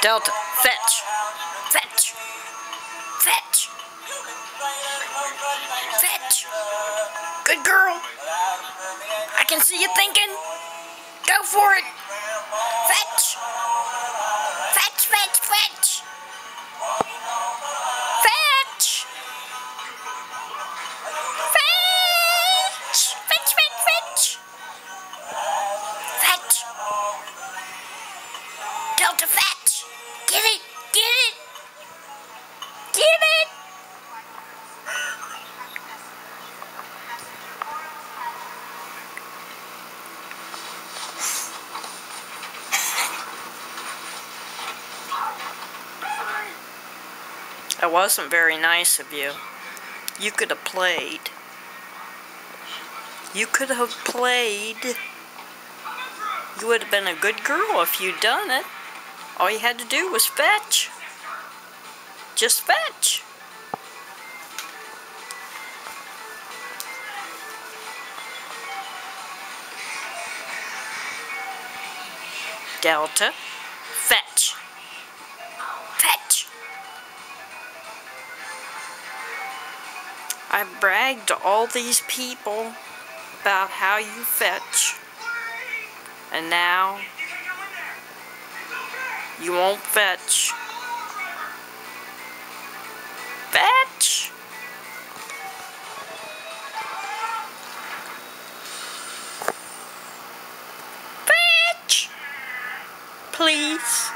Delta, fetch. Fetch. Fetch. Fetch. Good girl. I can see you thinking. Go for it. Fetch. Fetch, fetch, fetch. Fetch. Fetch. Fetch, fetch, fetch. Fetch. Fetch. Get it. Get it. Get it. That wasn't very nice of you. You could have played. You could have played. You would have been a good girl if you'd done it. All you had to do was fetch. Just fetch. Delta, fetch. Fetch. I bragged to all these people about how you fetch. And now you won't fetch. Fetch. Fetch. Please.